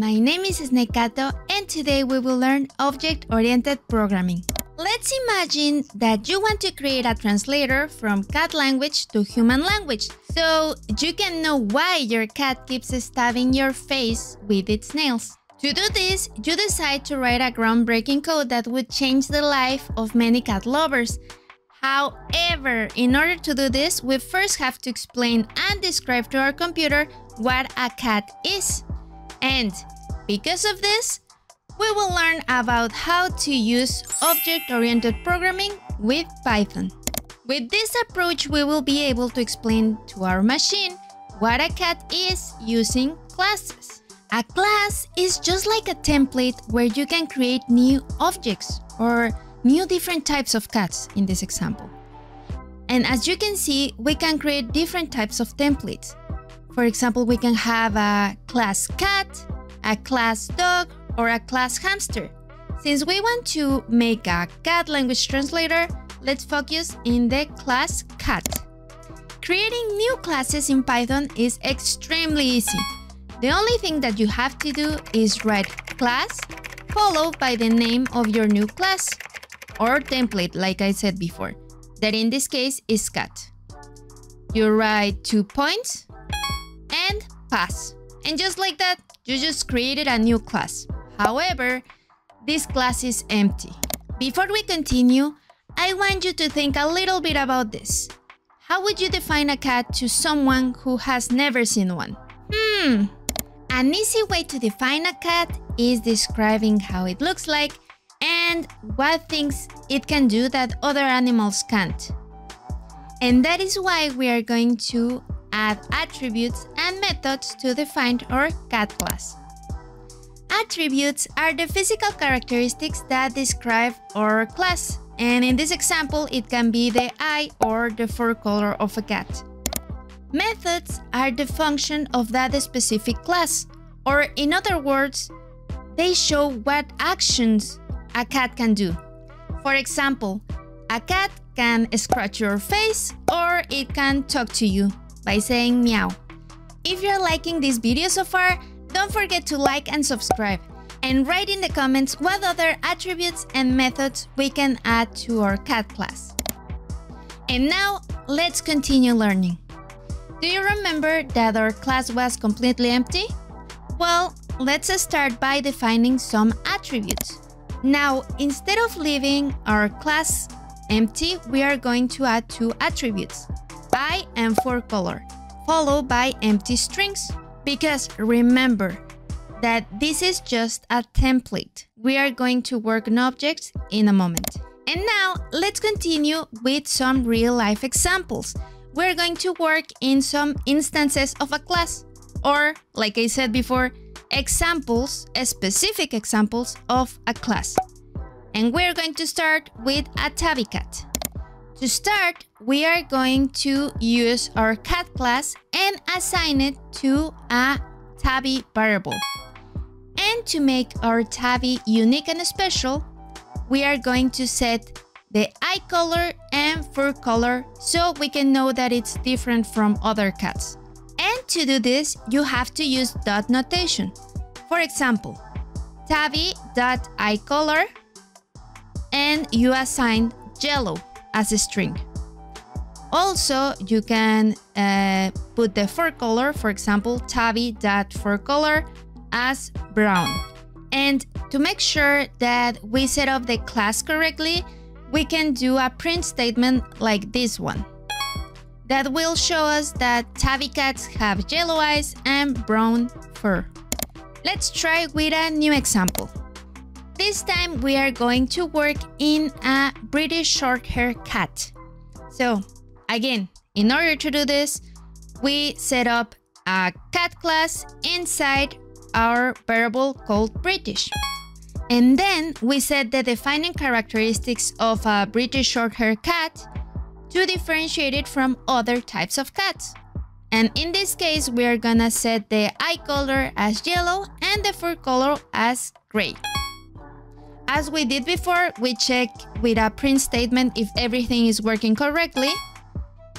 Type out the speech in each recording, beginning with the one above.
my name is SnekCato and today we will learn object-oriented programming. Let's imagine that you want to create a translator from cat language to human language, so you can know why your cat keeps stabbing your face with its nails. To do this, you decide to write a groundbreaking code that would change the life of many cat lovers. However, in order to do this, we first have to explain and describe to our computer what a cat is. And because of this, we will learn about how to use object-oriented programming with Python. With this approach, we will be able to explain to our machine what a cat is using classes. A class is just like a template where you can create new objects or new different types of cats in this example. And as you can see, we can create different types of templates. For example, we can have a class cat, a class dog, or a class hamster. Since we want to make a cat language translator, let's focus in the class cat. Creating new classes in Python is extremely easy. The only thing that you have to do is write class followed by the name of your new class or template like I said before, that in this case is cat. You write two points and pass. And just like that, you just created a new class. However, this class is empty. Before we continue, I want you to think a little bit about this. How would you define a cat to someone who has never seen one? Hmm, an easy way to define a cat is describing how it looks like and what things it can do that other animals can't. And that is why we are going to add attributes and methods to define our cat class. Attributes are the physical characteristics that describe our class, and in this example, it can be the eye or the fur color of a cat. Methods are the function of that specific class, or in other words, they show what actions a cat can do. For example, a cat can scratch your face or it can talk to you by saying meow. If you're liking this video so far, don't forget to like and subscribe and write in the comments what other attributes and methods we can add to our cat class. And now, let's continue learning. Do you remember that our class was completely empty? Well, let's start by defining some attributes. Now, instead of leaving our class empty, we are going to add two attributes, eye and for color, followed by empty strings. Because remember that this is just a template. We are going to work on objects in a moment. And now let's continue with some real life examples. We're going to work in some instances of a class or, like I said before, examples, specific examples of a class. And we're going to start with a tabby cat. To start, we are going to use our cat class and assign it to a tabby variable. And to make our tabby unique and special, we are going to set the eye color and fur color so we can know that it's different from other cats. And to do this, you have to use dot notation. For example, tabby.eyeColor and you assign yellow as a string. Also, you can uh, put the fur color, for example, tabby.fur color as brown. And to make sure that we set up the class correctly, we can do a print statement like this one. That will show us that tabby cats have yellow eyes and brown fur. Let's try with a new example. This time we are going to work in a British short-hair cat. So again, in order to do this, we set up a cat class inside our variable called British. And then we set the defining characteristics of a British short-hair cat to differentiate it from other types of cats. And in this case, we are gonna set the eye color as yellow and the fur color as gray. As we did before, we check with a print statement if everything is working correctly.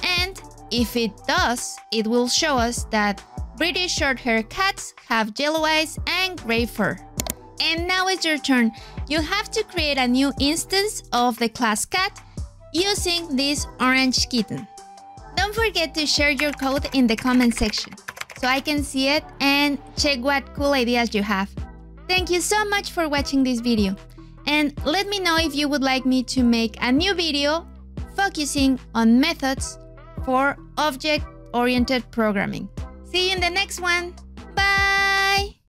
And if it does, it will show us that British short-haired cats have yellow eyes and gray fur. And now it's your turn. You have to create a new instance of the class cat using this orange kitten. Don't forget to share your code in the comment section so I can see it and check what cool ideas you have. Thank you so much for watching this video. And let me know if you would like me to make a new video focusing on methods for object-oriented programming. See you in the next one!